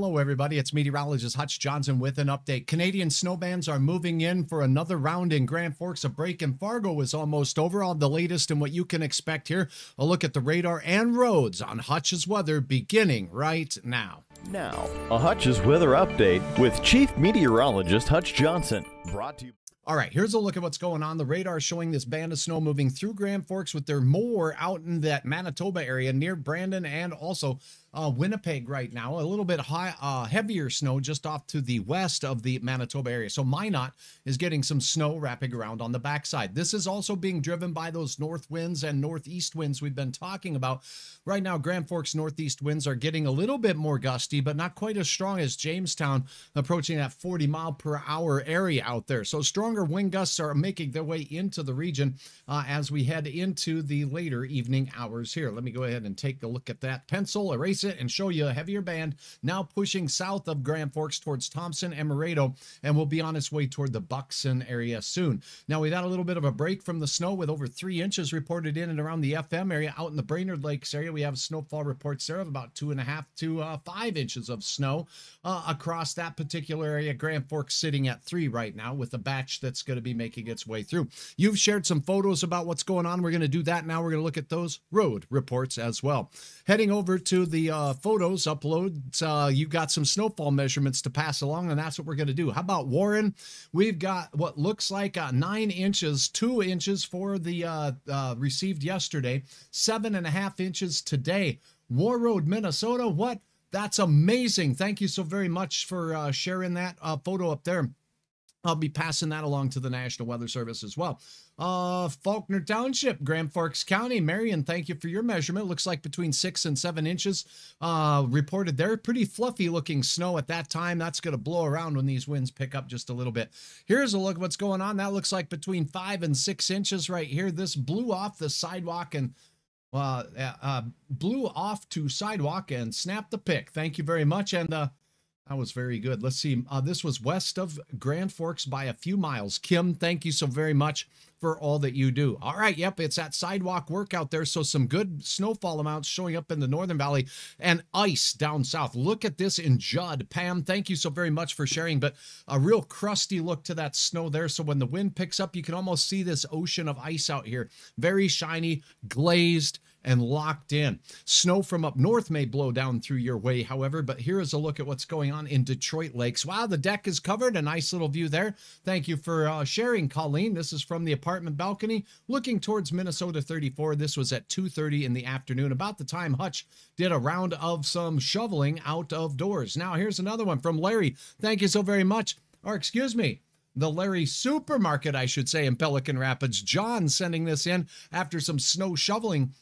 Hello, everybody. It's meteorologist Hutch Johnson with an update. Canadian snow bands are moving in for another round in Grand Forks. A break in Fargo is almost over. All the latest and what you can expect here. A look at the radar and roads on Hutch's weather beginning right now. Now, a Hutch's weather update with Chief Meteorologist Hutch Johnson. Brought to you. All right, here's a look at what's going on. The radar showing this band of snow moving through Grand Forks with their more out in that Manitoba area near Brandon and also uh, Winnipeg right now. A little bit high, uh, heavier snow just off to the west of the Manitoba area. So Minot is getting some snow wrapping around on the backside. This is also being driven by those north winds and northeast winds we've been talking about. Right now, Grand Forks northeast winds are getting a little bit more gusty, but not quite as strong as Jamestown, approaching that 40 mile per hour area out there. So stronger wind gusts are making their way into the region uh, as we head into the later evening hours here. Let me go ahead and take a look at that pencil, erase it and show you a heavier band now pushing south of Grand Forks towards Thompson and Moreto and will be on its way toward the Buxton area soon. Now we've had a little bit of a break from the snow with over three inches reported in and around the FM area. Out in the Brainerd Lakes area, we have snowfall reports there of about two and a half to uh, five inches of snow uh, across that particular area. Grand Forks sitting at three right now with a batch that's going to be making its way through. You've shared some photos about what's going on. We're going to do that now. We're going to look at those road reports as well. Heading over to the uh, photos upload. Uh, you've got some snowfall measurements to pass along, and that's what we're going to do. How about Warren? We've got what looks like uh, nine inches, two inches for the uh, uh, received yesterday, seven and a half inches today. Warroad, Minnesota. What? That's amazing. Thank you so very much for uh, sharing that uh, photo up there. I'll be passing that along to the National Weather Service as well. Uh, Falconer Township, Grand Forks County. Marion, thank you for your measurement. Looks like between six and seven inches uh, reported there. Pretty fluffy looking snow at that time. That's going to blow around when these winds pick up just a little bit. Here's a look at what's going on. That looks like between five and six inches right here. This blew off the sidewalk and uh, uh, blew off to sidewalk and snapped the pick. Thank you very much. And uh, that was very good. Let's see. Uh, this was west of Grand Forks by a few miles. Kim, thank you so very much for all that you do. All right. Yep. It's that sidewalk work out there. So some good snowfall amounts showing up in the Northern Valley and ice down south. Look at this in Judd. Pam, thank you so very much for sharing. But a real crusty look to that snow there. So when the wind picks up, you can almost see this ocean of ice out here. Very shiny, glazed and locked in. Snow from up north may blow down through your way, however, but here is a look at what's going on in Detroit Lakes. Wow, the deck is covered. A nice little view there. Thank you for uh, sharing, Colleen. This is from the apartment balcony looking towards Minnesota 34. This was at 2.30 in the afternoon, about the time Hutch did a round of some shoveling out of doors. Now, here's another one from Larry. Thank you so very much. Or excuse me, the Larry Supermarket, I should say, in Pelican Rapids. John sending this in after some snow shoveling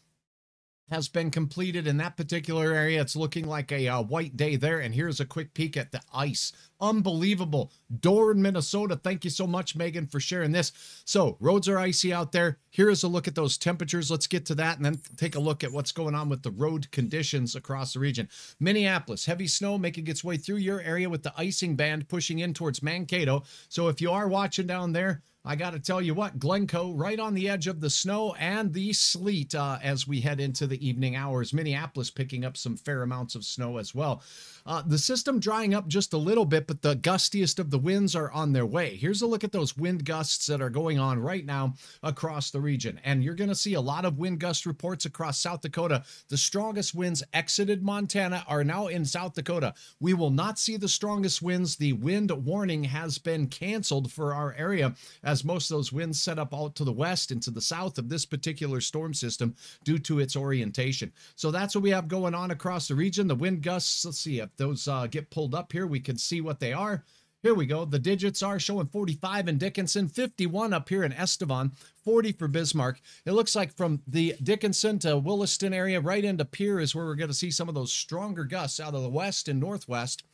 has been completed in that particular area. It's looking like a uh, white day there. And here's a quick peek at the ice. Unbelievable. Doran, Minnesota. Thank you so much, Megan, for sharing this. So, roads are icy out there. Here is a look at those temperatures. Let's get to that and then take a look at what's going on with the road conditions across the region. Minneapolis, heavy snow making its way through your area with the icing band pushing in towards Mankato. So, if you are watching down there, I got to tell you what, Glencoe, right on the edge of the snow and the sleet uh, as we head into the evening hours. Minneapolis picking up some fair amounts of snow as well. Uh, the system drying up just a little bit, but the gustiest of the winds are on their way. Here's a look at those wind gusts that are going on right now across the region. And you're going to see a lot of wind gust reports across South Dakota. The strongest winds exited Montana are now in South Dakota. We will not see the strongest winds. The wind warning has been canceled for our area as most of those winds set up out to the west and to the south of this particular storm system due to its orientation. So that's what we have going on across the region. The wind gusts, let's see if those uh, get pulled up here, we can see what they are. Here we go. The digits are showing 45 in Dickinson, 51 up here in Estevan, 40 for Bismarck. It looks like from the Dickinson to Williston area right into Pierre is where we're going to see some of those stronger gusts out of the west and northwest.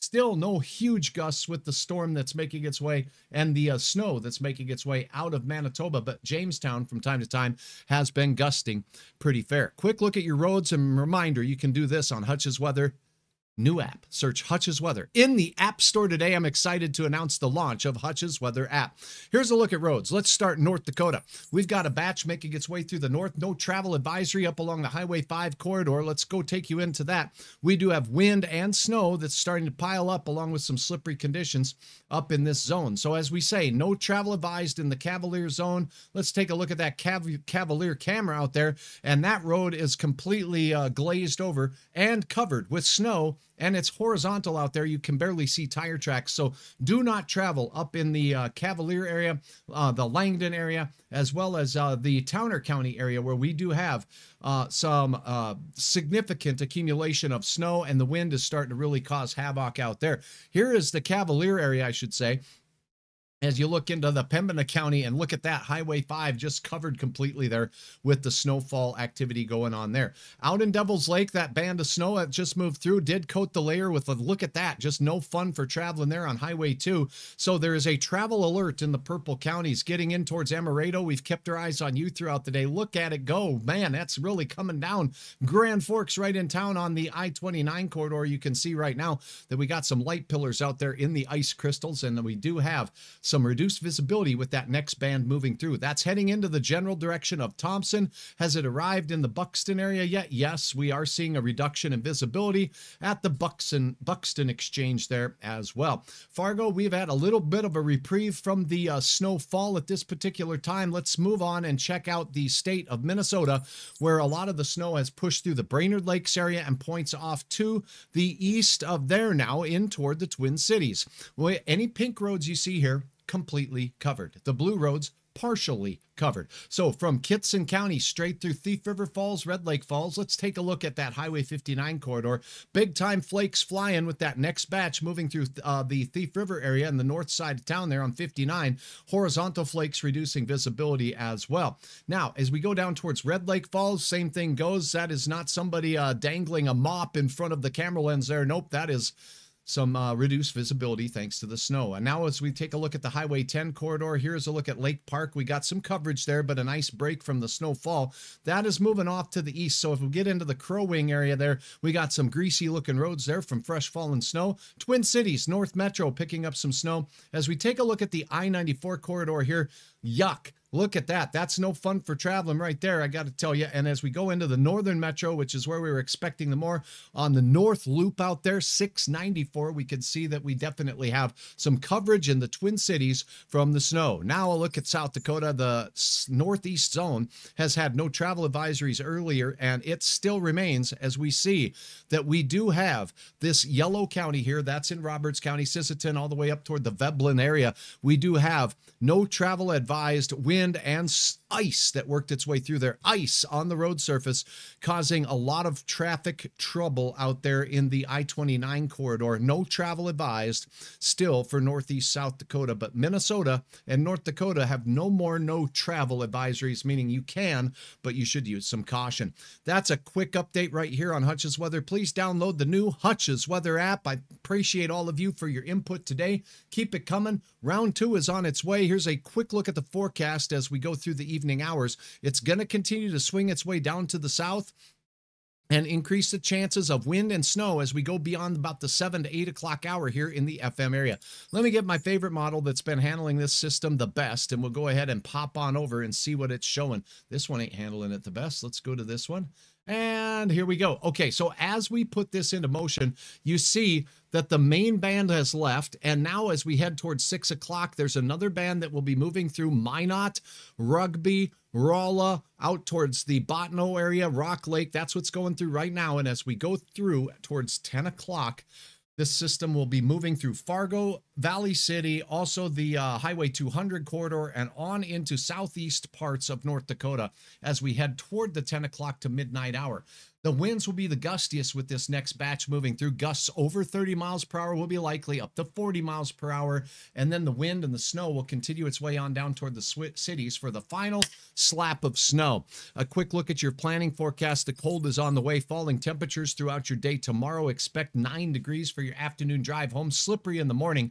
Still no huge gusts with the storm that's making its way and the uh, snow that's making its way out of Manitoba, but Jamestown from time to time has been gusting pretty fair. Quick look at your roads and reminder you can do this on Hutch's Weather new app. Search Hutch's Weather in the App Store today. I'm excited to announce the launch of Hutch's Weather app. Here's a look at roads. Let's start North Dakota. We've got a batch making its way through the north. No travel advisory up along the Highway 5 corridor. Let's go take you into that. We do have wind and snow that's starting to pile up along with some slippery conditions up in this zone. So as we say, no travel advised in the Cavalier zone. Let's take a look at that Cav- Cavalier camera out there. And that road is completely uh, glazed over and covered with snow and it's horizontal out there. You can barely see tire tracks. So do not travel up in the uh, Cavalier area, uh, the Langdon area, as well as uh, the Towner County area, where we do have uh, some uh, significant accumulation of snow, and the wind is starting to really cause havoc out there. Here is the Cavalier area, I should say as you look into the Pembina County and look at that Highway 5 just covered completely there with the snowfall activity going on there. Out in Devil's Lake, that band of snow that just moved through did coat the layer with a look at that. Just no fun for traveling there on Highway 2. So there is a travel alert in the purple counties getting in towards Emerado. We've kept our eyes on you throughout the day. Look at it go. Man, that's really coming down. Grand Forks right in town on the I-29 corridor. You can see right now that we got some light pillars out there in the ice crystals and we do have some reduced visibility with that next band moving through. That's heading into the general direction of Thompson. Has it arrived in the Buxton area yet? Yes, we are seeing a reduction in visibility at the Buxton Buxton exchange there as well. Fargo, we've had a little bit of a reprieve from the uh, snowfall at this particular time. Let's move on and check out the state of Minnesota, where a lot of the snow has pushed through the Brainerd Lakes area and points off to the east of there now in toward the Twin Cities. Any pink roads you see here completely covered. The blue roads partially covered. So from Kittson County straight through Thief River Falls, Red Lake Falls, let's take a look at that Highway 59 corridor. Big time flakes flying with that next batch moving through uh, the Thief River area and the north side of town there on 59. Horizontal flakes reducing visibility as well. Now, as we go down towards Red Lake Falls, same thing goes. That is not somebody uh, dangling a mop in front of the camera lens there. Nope, that is some uh, reduced visibility thanks to the snow. And now, as we take a look at the Highway 10 corridor, here's a look at Lake Park. We got some coverage there, but a nice break from the snowfall. That is moving off to the east. So if we get into the Crow Wing area there, we got some greasy looking roads there from fresh fallen snow. Twin Cities, North Metro picking up some snow. As we take a look at the I 94 corridor here, yuck. Look at that. That's no fun for traveling right there, I got to tell you. And as we go into the northern metro, which is where we were expecting the more, on the north loop out there, 694, we can see that we definitely have some coverage in the Twin Cities from the snow. Now a look at South Dakota. The northeast zone has had no travel advisories earlier, and it still remains as we see that we do have this yellow county here. That's in Roberts County, Sisseton, all the way up toward the Veblen area. We do have no travel advised wind and ice that worked its way through there. Ice on the road surface, causing a lot of traffic trouble out there in the I 29 corridor. No travel advised still for Northeast South Dakota, but Minnesota and North Dakota have no more no travel advisories, meaning you can, but you should use some caution. That's a quick update right here on Hutch's Weather. Please download the new Hutch's Weather app. I appreciate all of you for your input today. Keep it coming. Round two is on its way. Here's a quick look at the forecast as we go through the evening hours. It's going to continue to swing its way down to the south and increase the chances of wind and snow as we go beyond about the 7 to 8 o'clock hour here in the FM area. Let me get my favorite model that's been handling this system the best, and we'll go ahead and pop on over and see what it's showing. This one ain't handling it the best. Let's go to this one. And here we go. Okay, so as we put this into motion, you see that the main band has left. And now, as we head towards six o'clock, there's another band that will be moving through Minot, Rugby, Rolla, out towards the Bottineau area, Rock Lake. That's what's going through right now. And as we go through towards 10 o'clock, this system will be moving through Fargo, Valley City, also the uh, Highway 200 corridor, and on into southeast parts of North Dakota as we head toward the 10 o'clock to midnight hour. The winds will be the gustiest with this next batch moving through. Gusts over 30 miles per hour will be likely, up to 40 miles per hour. And then the wind and the snow will continue its way on down toward the cities for the final slap of snow. A quick look at your planning forecast. The cold is on the way, falling temperatures throughout your day tomorrow. Expect 9 degrees for your afternoon drive home, slippery in the morning.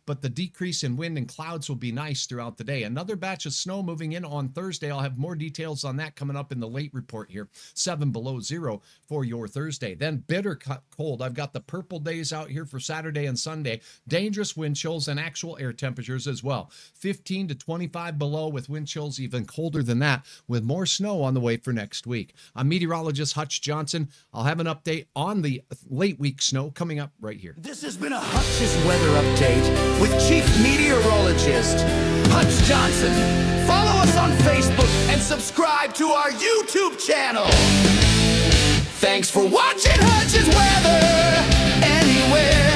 but the decrease in wind and clouds will be nice throughout the day. Another batch of snow moving in on Thursday. I'll have more details on that coming up in the late report here. Seven below zero for your Thursday. Then bitter cold. I've got the purple days out here for Saturday and Sunday. Dangerous wind chills and actual air temperatures as well. 15 to 25 below with wind chills even colder than that with more snow on the way for next week. I'm meteorologist Hutch Johnson. I'll have an update on the late week snow coming up right here. This has been a Hutch's weather update with Chief Meteorologist Hutch Johnson. Follow us on Facebook and subscribe to our YouTube channel. Thanks for watching Hutch's Weather Anywhere.